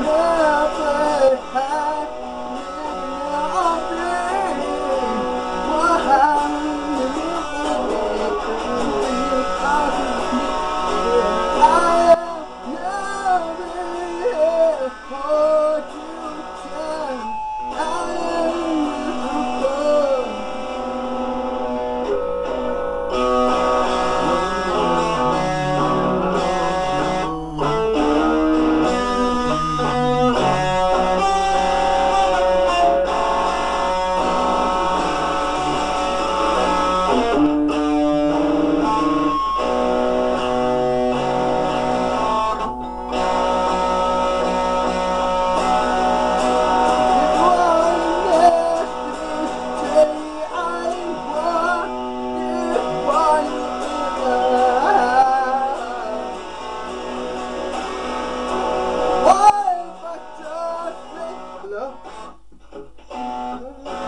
No! Uh, uh.